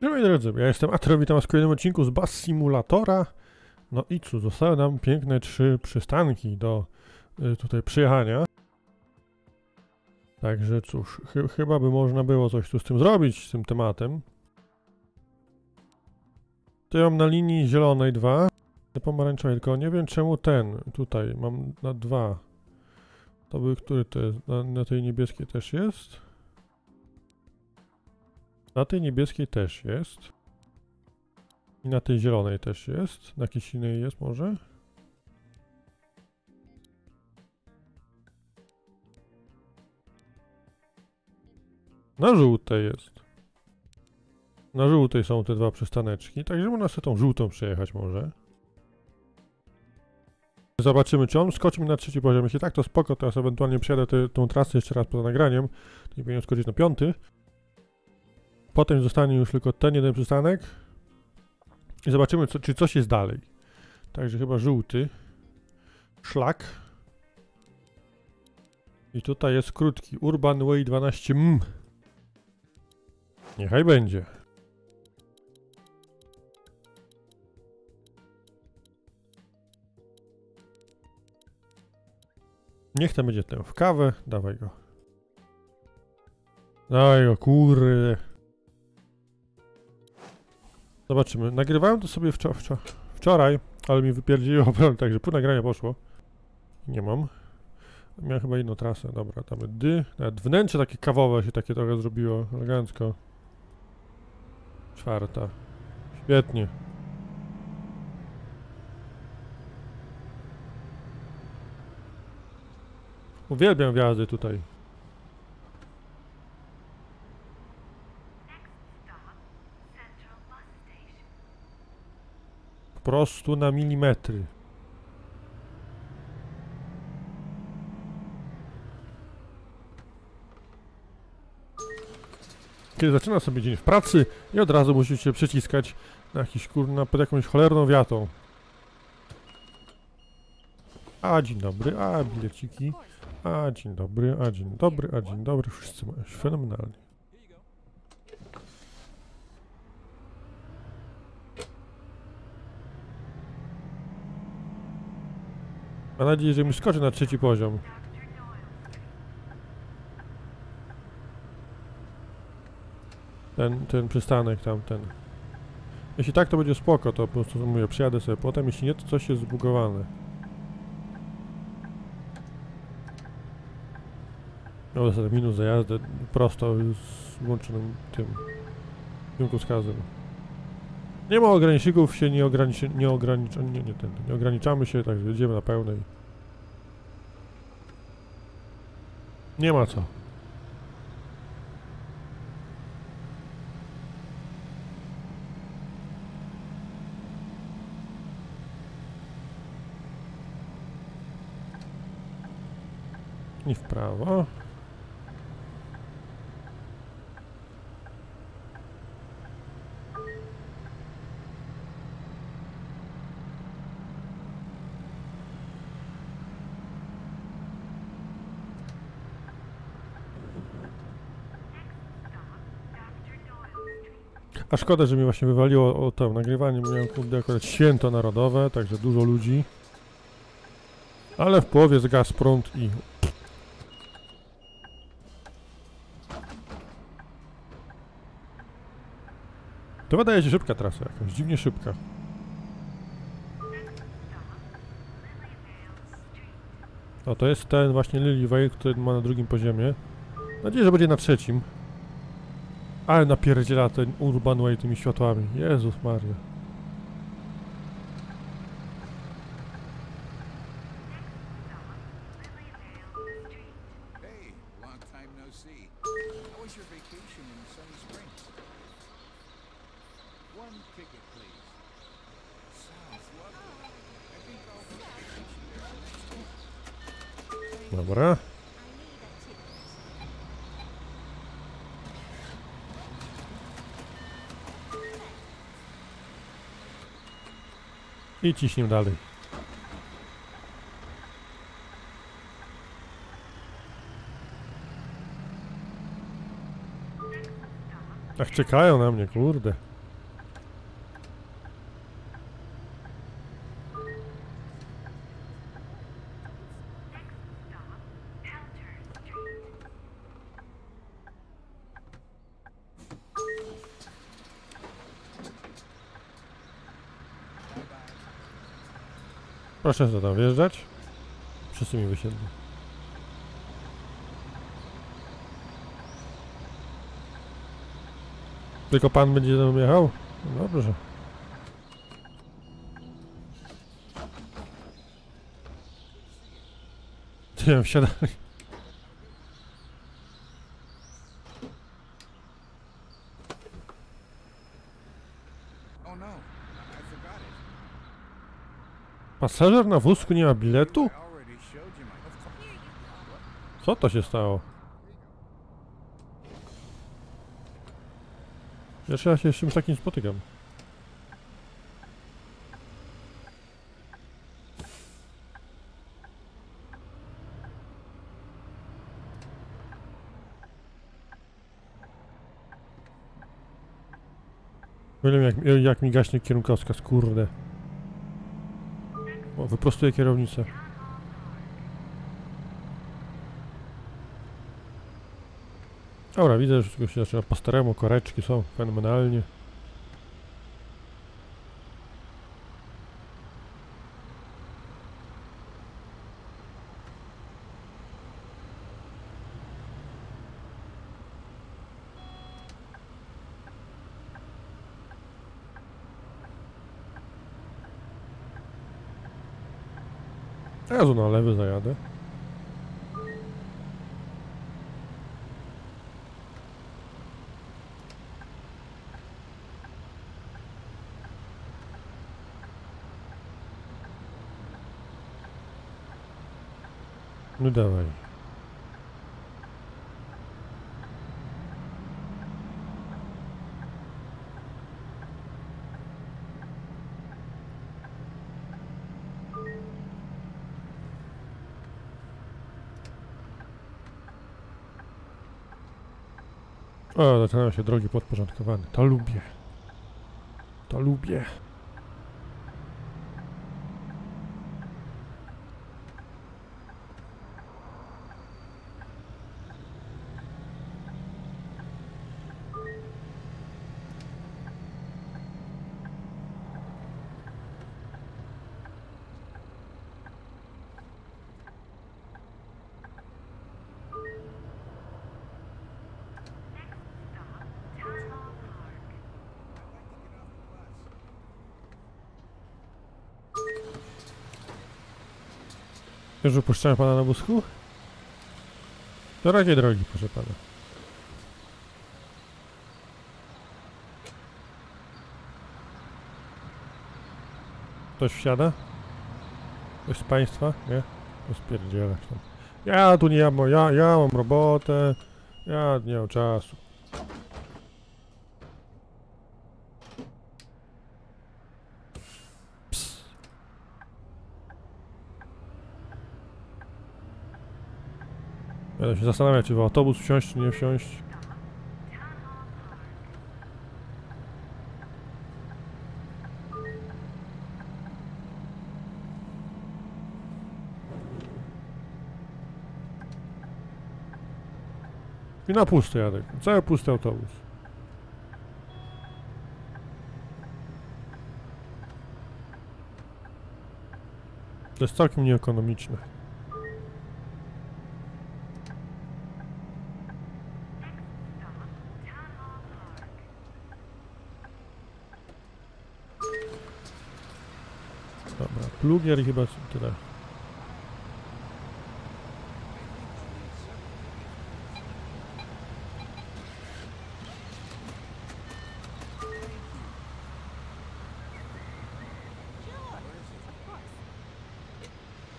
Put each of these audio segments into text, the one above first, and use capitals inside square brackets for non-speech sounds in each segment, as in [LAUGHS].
Moi drodzy, ja jestem Atro, witam was w kolejnym odcinku z Bus Simulatora. No i cóż, zostały nam piękne trzy przystanki do y, tutaj przyjechania. Także cóż, chy chyba by można było coś tu z tym zrobić, z tym tematem. To ja mam na linii zielonej dwa, pomarańczowej, tylko nie wiem czemu ten tutaj mam na dwa. To był, który to jest? Na, na tej niebieskiej też jest? Na tej niebieskiej też jest. I na tej zielonej też jest. Na jakiejś innej jest może? Na żółtej jest. Na żółtej są te dwa przystaneczki, także można sobie tą żółtą przejechać może. Zobaczymy, czy on skoczy mi na trzeci poziom. Jeśli tak, to spoko, teraz ewentualnie przejadę tą trasę jeszcze raz poza nagraniem. To nie powinien skoczyć na piąty. Potem zostanie już tylko ten jeden przystanek. I zobaczymy, co, czy coś jest dalej. Także chyba żółty. Szlak. I tutaj jest krótki. Urban Way 12 m. Niechaj będzie. Niech ten będzie ten w kawę. Dawaj go. Dawaj go, kurde. Zobaczymy. Nagrywałem to sobie wczor wczor wczoraj, ale mi wypierdziło, [LAUGHS] także pół nagrania poszło. Nie mam. Miałem chyba inną trasę. Dobra, tam dy. Nawet wnętrze takie kawowe się takie trochę zrobiło. Elegancko. Czwarta. Świetnie. Uwielbiam wjazdy tutaj. Prostu na milimetry. Kiedy zaczyna sobie dzień w pracy i od razu musisz się przyciskać na jakiś kurna pod jakąś cholerną wiatą. A dzień dobry, a bileciki, a dzień dobry, a dzień dobry, a dzień dobry, wszyscy mają fenomenalnie. Mam nadzieję, że mi skoczy na trzeci poziom. Ten, ten przystanek tamten. Jeśli tak, to będzie spoko, to po prostu mówię, przyjadę sobie potem, jeśli nie, to coś jest zbugowane. No, zasadę minus za jazdę prosto z włączonym tym kierunkowskazem. Nie ma ograniczników, się nie ograniczy, nie ogranicz, nie, nie, ten, nie ograniczamy się, także jedziemy na pełnej. Nie ma co. I w prawo. A szkoda, że mi właśnie wywaliło o to nagrywanie. Miałem kurde akurat święto narodowe, także dużo ludzi. Ale w połowie zgasł prąd i... To wydaje się szybka trasa jakaś, dziwnie szybka. O, to jest ten właśnie Lily Vale, który ma na drugim poziomie. Mam nadzieję, że będzie na trzecim. Ale napierdziela ten Urban Way tymi światłami. Jezus Maria. Hey, I ciśnij dalej. Ach, czekają na mnie, kurde. Proszę co tam wjeżdżać. Wszyscy mi wysiedli. Tylko pan będzie mną jechał? No Dobrze. Wiem, wsiadaj. Oh no, I forgot it. Pasażer na wózku nie ma biletu? Co to się stało? Pierwszy raz się z czymś takim spotykam. Wiem jak, jak mi gaśnie kierunkowskaz, kurde. O, wyprostuję kierownicę. Dobra, widzę, że się zaczyna po staremu, koreczki są fenomenalnie. Ja na lewy zajadę. No dawaj. O, zaczynają się drogi podporządkowane. To lubię. To lubię. Już wypuszczałem pana na? To razie drogi, proszę pana. Ktoś wsiada? Ktoś z państwa? Nie? To spierdzielać tam. Ja tu nie mam, ja, ja mam robotę. Ja nie mam czasu. Będę się zastanawiać, czy w autobus wsiąść, czy nie wsiąść. I na pusty jadę. Cały pusty autobus. To jest całkiem nieekonomiczne. Dobra, plugier i chyba tyle.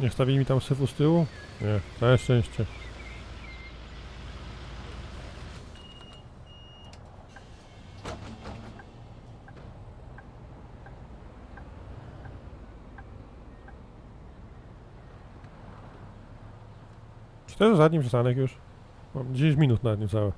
Nie stawili mi tam syfu z tyłu? Nie, całe szczęście. To jest zadni przystanek już? Mam 10 minut na nim całe.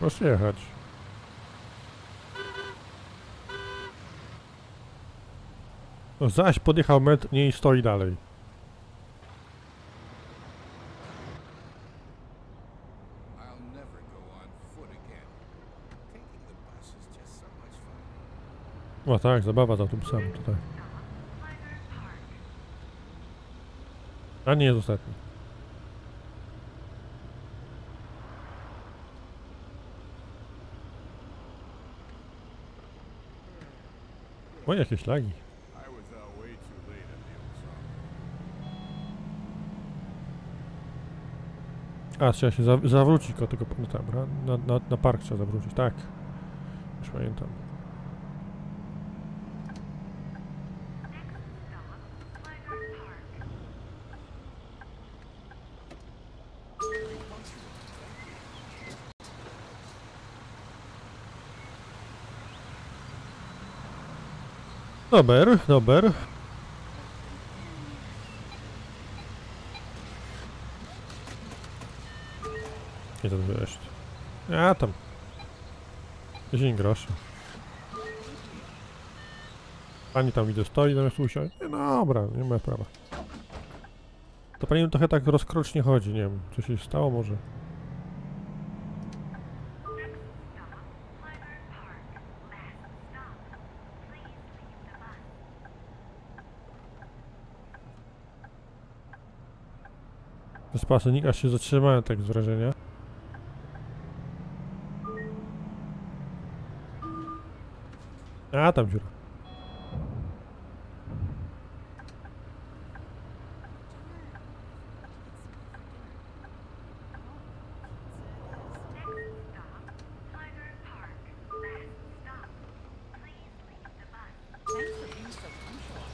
Proszę jechać. No zaś podjechał metr, i stoi dalej. O tak, zabawa z autobusami tutaj. A nie jest ostatni. O, jakieś lagi. A, trzeba się za zawrócić no dobra, na, na, na park trzeba zawrócić, tak. Już pamiętam. Dober, dober. Nie to wiesz. A tam. 10 groszy. Pani tam widzę stoi zamiast usiąść. Nie, dobra, nie ma prawa. To pani trochę tak rozkrocznie chodzi, nie wiem, co się stało może. Z pasynik aż się zatrzymałem tak z wrażenia. A tam dziura.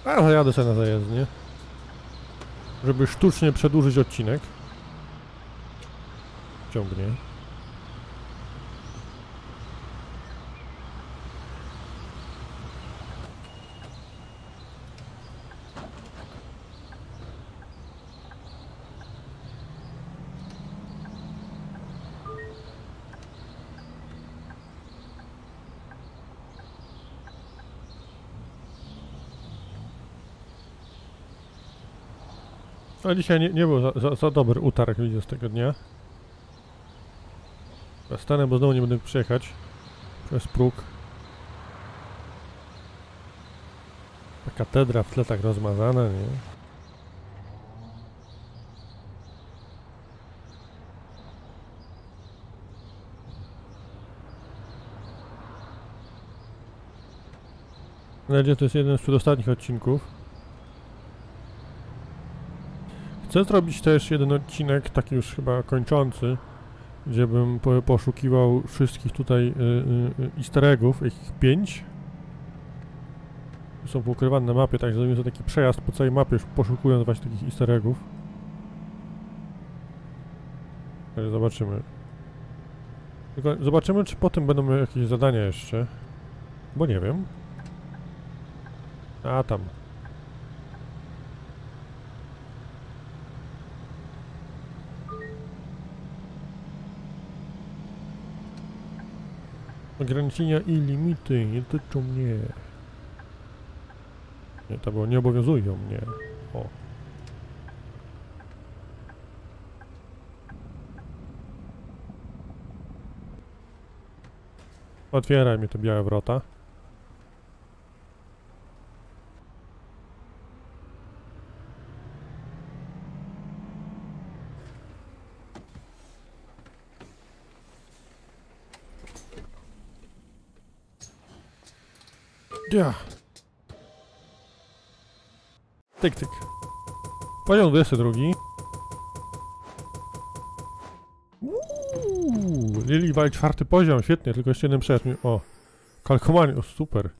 A zajadę sobie na zajezdnię. Żeby sztucznie przedłużyć odcinek. Ciągnie. A dzisiaj nie, nie był za, za, za dobry utarg widzę z tego dnia. Stanę, bo znowu nie będę przejechać przez próg. Ta katedra w tle tak rozmazana, nie? Że to jest jeden z przedostatnich odcinków. Chcę zrobić też jeden odcinek, taki już chyba kończący, gdzie bym po, poszukiwał wszystkich tutaj y, y, y, easter eggów, ich pięć. Są poukrywane na mapie, także zrobimy sobie taki przejazd po całej mapie, już poszukując właśnie takich easter eggów. Także zobaczymy. Tylko zobaczymy, czy potem będą jakieś zadania jeszcze. Bo nie wiem. A tam. Ograniczenia i limity nie dotyczą mnie. Nie, to było, nie obowiązują mnie. O. Otwieraj mi te białe wrota. Ja. Tyk, tyk. Poziom 22. Uuu, Lily Wall czwarty poziom, świetnie, tylko jeszcze jeden przejazd mi... O, kalkowanie, o super.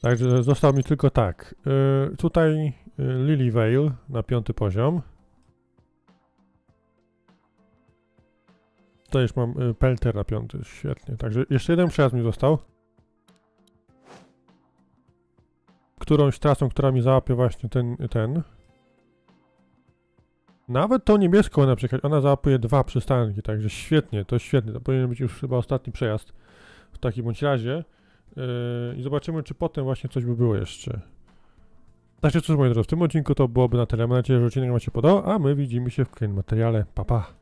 Także został mi tylko tak. Yy, tutaj yy, Lily Vale na piąty poziom. To już mam y, Pelter na piąty, świetnie. Także jeszcze jeden przejazd mi został. Którąś trasą, która mi załapie właśnie ten, ten. Nawet tą niebieską na przykład, ona załapuje dwa przystanki, także świetnie, to świetnie. To powinien być już chyba ostatni przejazd w takim bądź razie. Yy, I zobaczymy, czy potem właśnie coś by było jeszcze. Także cóż, moi drodzy, w tym odcinku to byłoby na tyle. Mam nadzieję, że odcinek Wam się podobał, a my widzimy się w kolejnym materiale. Pa, pa!